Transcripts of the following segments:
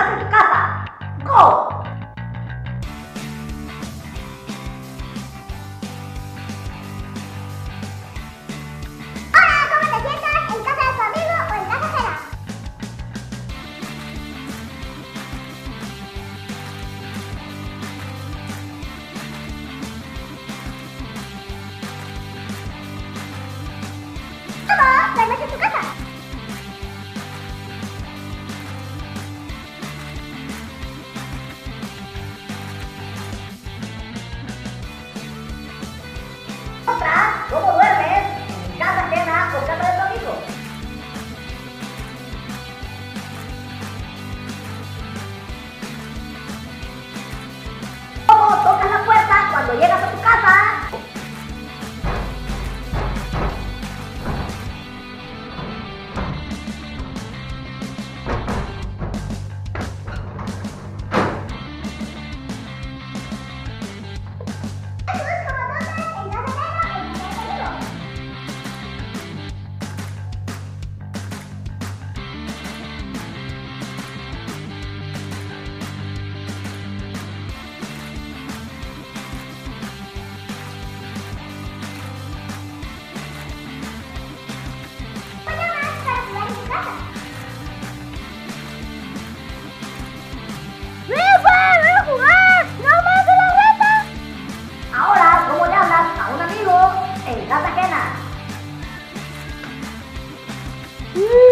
紫母 GO! Woo!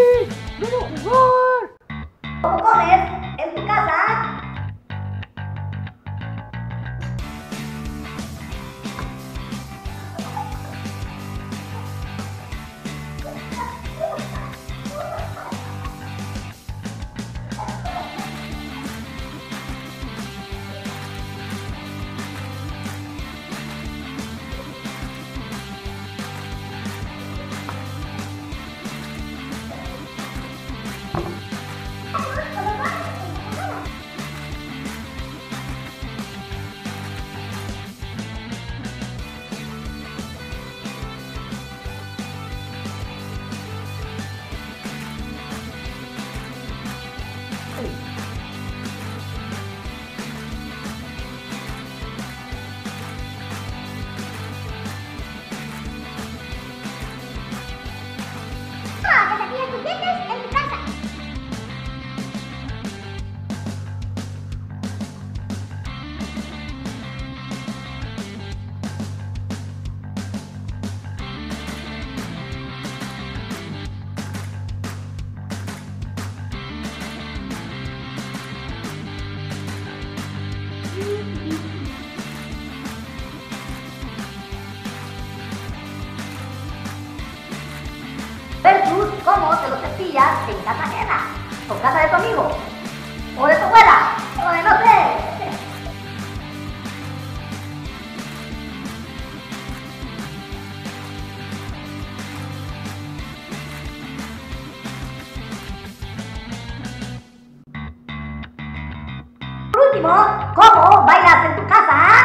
En casa ajena, o casa de tu amigo, o de tu abuela, o de no sé. Por último, ¿cómo bailas en tu casa?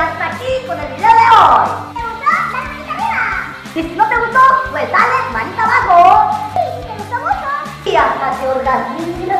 Hasta aquí con el video de hoy. ¿Te gustó? Dale manita arriba. Y si no te gustó, pues dale manita abajo. Sí, si te gustó mucho. Y hasta que orgasmos.